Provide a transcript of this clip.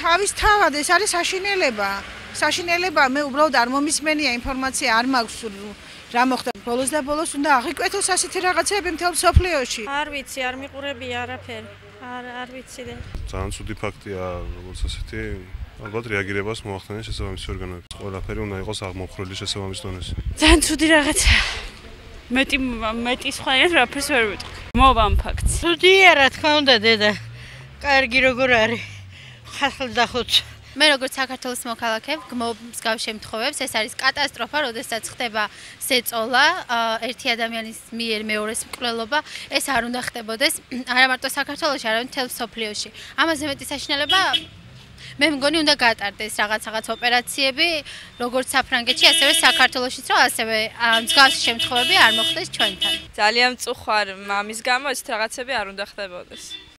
თავის თავად ეს არის საშინელება. საშინელება მე უბრალოდ არ მომისმენია ინფორმაცია არ მაქვს რა მოხდა ბოლოს და ბოლოს უნდა აღიკვეთოს ასეთი რაღაცები მთელ სოფლიოში. არ ვიცი, არ მიყურები არაფერი. არ არ ვიცი და ძალიან ცუდი ფაქტია, როგორც ასეთი ალბათ რეაგირებას მოახდინეს შესაბამისი ორგანოები. ყველაფერი უნდა იყოს აღმოფხრილი შესაბამის დონეზე. ძალიან ცუდი რაღაცა. მეტი მეტი სხვაერთ რაფერს ვერ ვიტყვი. მოვამ ფაქტს. ცუდია რა თქმა უნდა დედა. კარგი როგორ არის? დახოც. მე როგორც საქართველოს მოქალაქე გმობს გავს შემთხვევებს ეს არის კატასტროფა როდესაც ხდება ზეწოლა ერთი ადამიანის მიერ მეორეს მკვლელობა ეს არ უნდა ხდებოდეს არა მარტო საქართველოში არამედ მთელ სოფლიოში ამაზე მეტი საშინელება მე მგონი უნდა გატარდეს რაღაც რაღაც ოპერაციები როგორც საფრანგეთში ასევე საქართველოშიც რომ ასევე მსგავსი შემთხვევები არ მოხდეს ჩვენთან. ძალიან მწუხვარ მამის გამო ეს რაღაცები არ უნდა ხდებოდეს